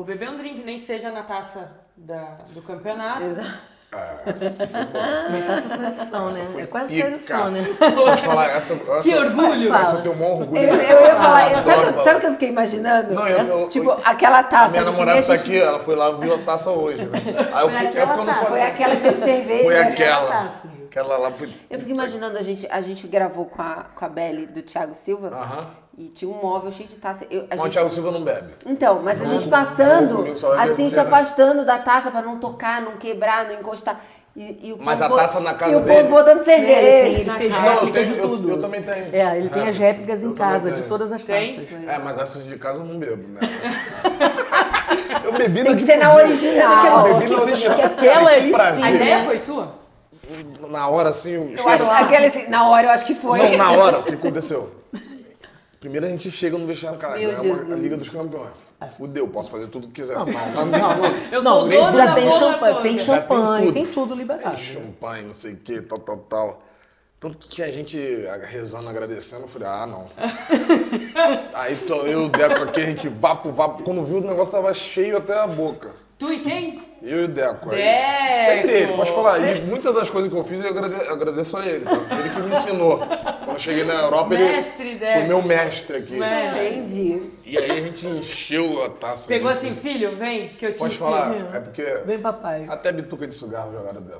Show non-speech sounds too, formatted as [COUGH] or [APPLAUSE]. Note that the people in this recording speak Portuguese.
Vou beber um drink, nem que seja na taça da, do campeonato. Exato. Ah, [LAUGHS] Mas essa tradição, né? foi É quase tradição, né? [LAUGHS] Falar, essa, essa, Que orgulho! Essa eu tenho maior orgulho. Eu, eu ia falar, Ah, eu- sabe, o que eu fiquei imaginando? Não, eu- Essa- eu- tipo, eu- aquela A taça. minha ali que namorada tá a gente- aqui, ela foi lá viu a taça hoje, né? Aí eu Foi fiquei, é aquela porque eu não falei. Foi aquela que teve cerveja. Foi né? aquela. taça. Aquela lá foi. Eu fico imaginando, a gente, a gente gravou com a, com a Belly do Thiago Silva Aham. e tinha um móvel cheio de taça. Eu, a Mas o gente- Thiago Silva não bebe. Então, mas a gente passando, comigo só vai assim, beber, se né? afastando da taça pra não tocar, não quebrar, não encostar. E, e o Mas povo a taça na casa e o dele? povo botando É, ele, tem, cerveja. ele fez eu tenho- de eu- tudo. eu também tenho. É, ele tem as réplicas em Eu também casa, de tenho. todas as Tem? taças. É, mas essas de casa eu não bebo, né? [LAUGHS] eu bebi Tem na que ser na original. Eu bebi na original. Que aquela Que ali sim, A ideia foi tua? Na hora, assim... eu Eu acho, assim, na hora eu acho que foi. Não, na hora, o que aconteceu? Primeiro a gente chega no vestiário, cara, Meu ganhamos Jesus. a Liga dos Campeões. Fudeu, posso fazer tudo que quiser. Não, não, não. Eu não, sou já da tem champanhe, tem Já tem champanhe, tudo. tem tudo liberado. champanhe, não sei o que, tal, tal, tal. Tanto que tinha gente rezando, agradecendo, eu falei, ah, não. [LAUGHS] Aí tô eu e o Deco aqui, a gente vapo, vapo. Quando viu, o negócio tava cheio até a boca. Tu e quem? Eu e o Deco. aí. Deco! Sempre ele, pode falar. E muitas das coisas que eu fiz, eu agrade- agradeço a ele. Tá? Ele que me ensinou. Quando eu cheguei na Europa, Mestre ele Deco. foi meu mestre aqui. Entendi. E aí a gente encheu a taça. Pegou assim, filho, vem, que eu te Pode ensino. falar, é porque Vem, papai. até bituca de cigarro jogaram dentro.